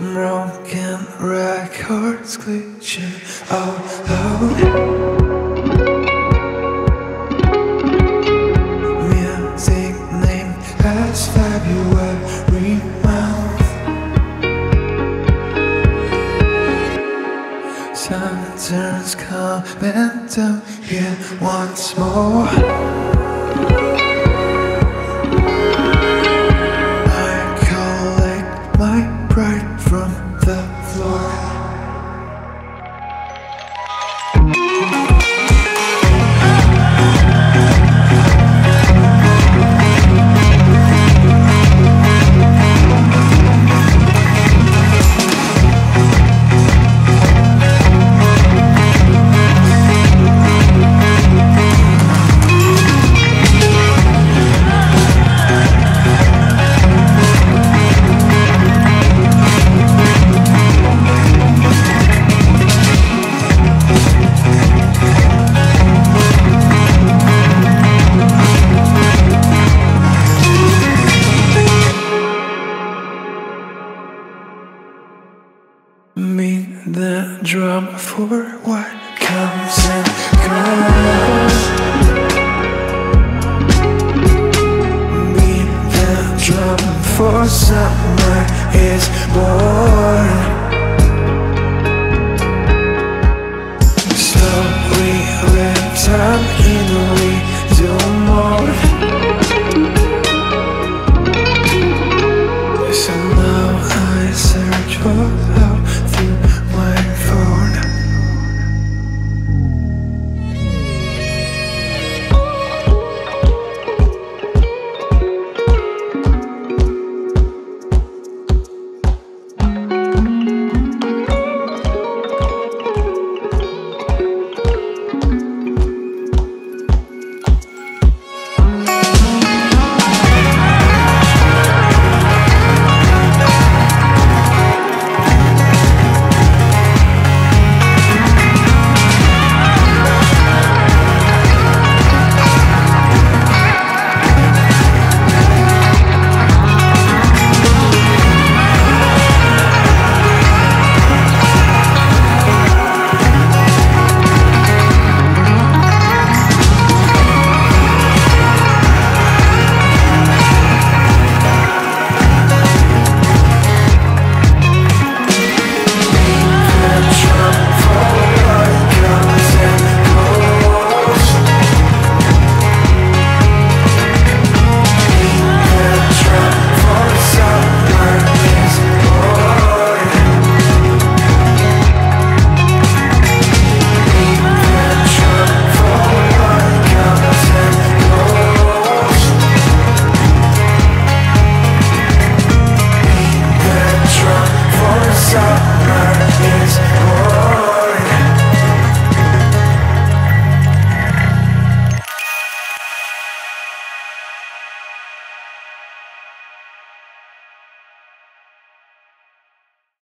broken records glitching out loud. Music named as February month. Sun turns coming down here once more. From the drum for what comes and goes.